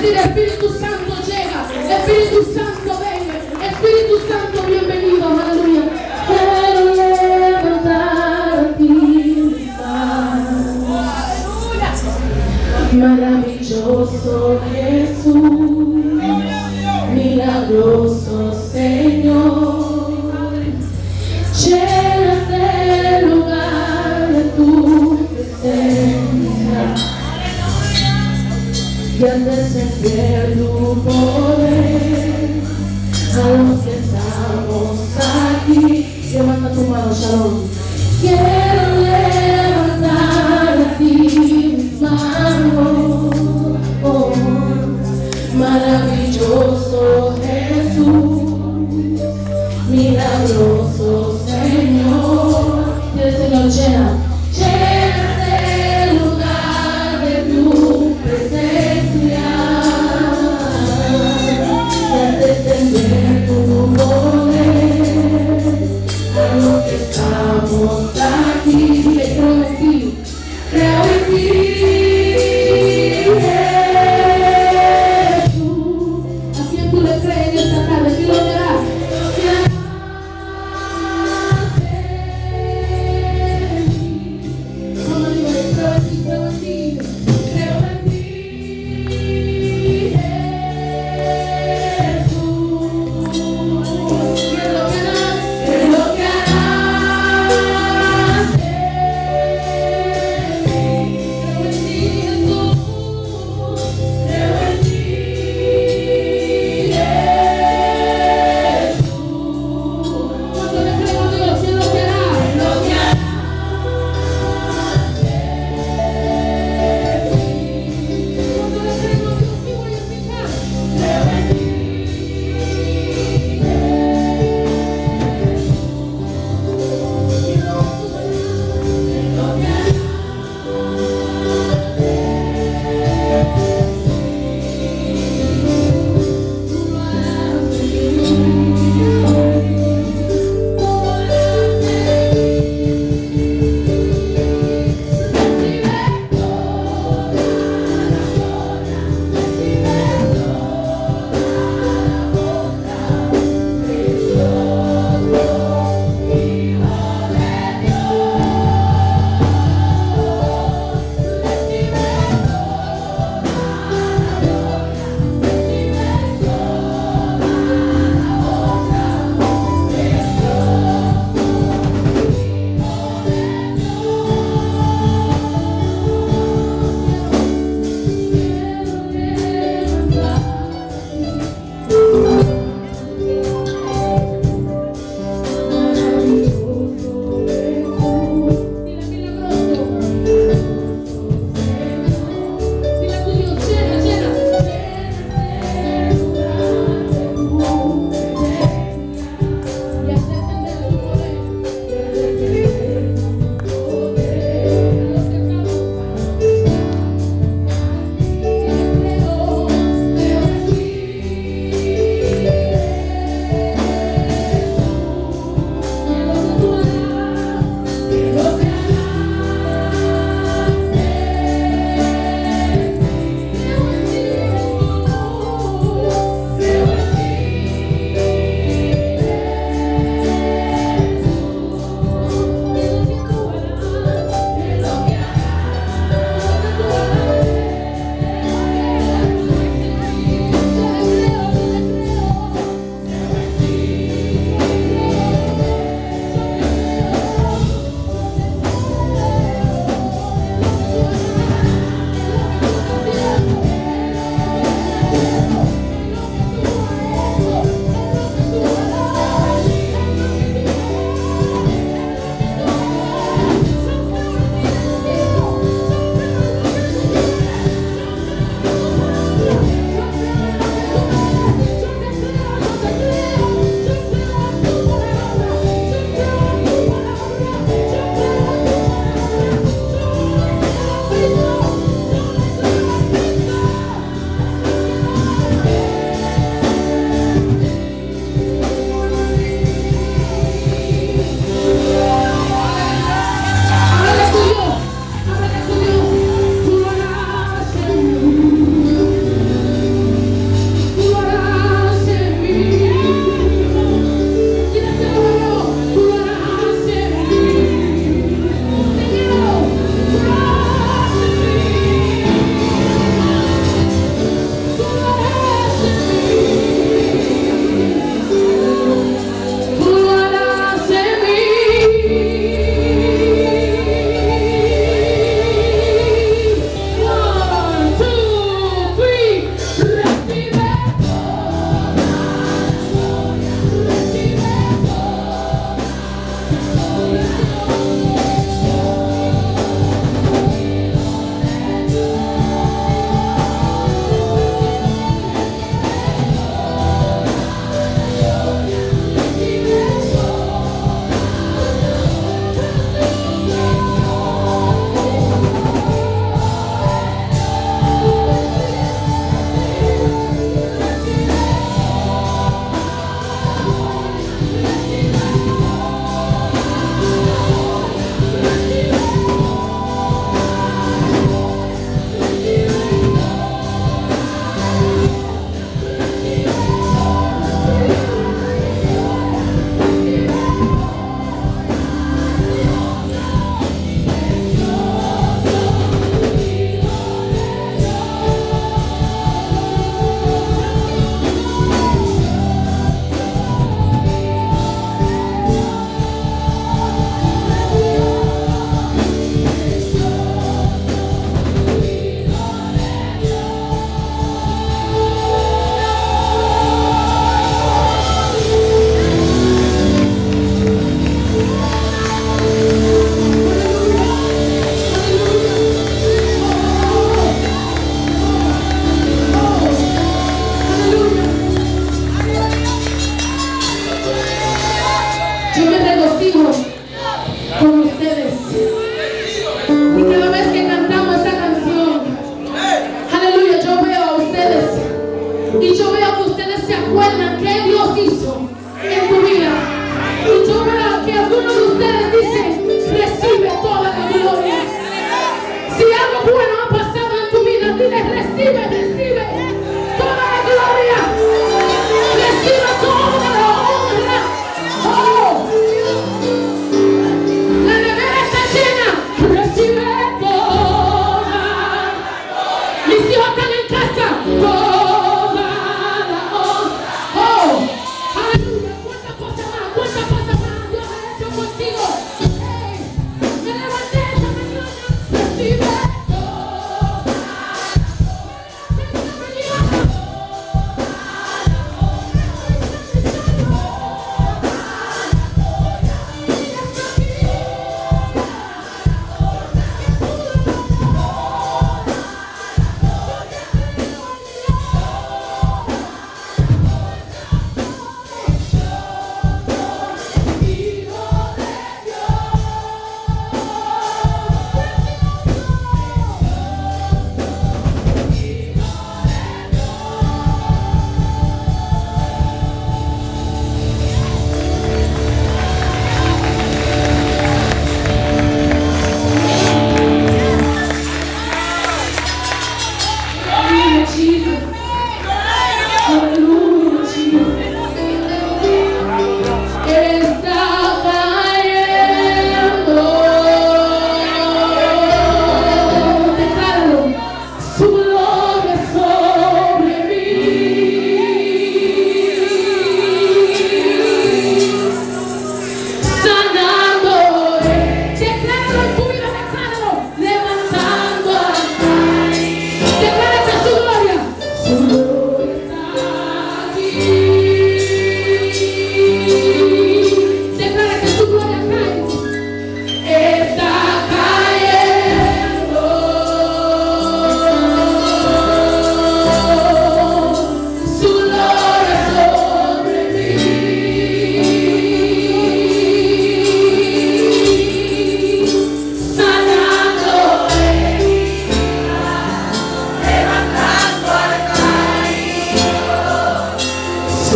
decir, Espíritu Santo llega, Espíritu Santo venga, Espíritu Santo bienvenido, aleluya. Quiero levantar a ti manos. Maravilloso Jesús, milagroso y al descender poder a los que estamos aquí. Levanta tu mano, Shalom. Quiero levantar a ti mis manos. Oh, maravilloso Jesús, milagroso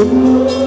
isso.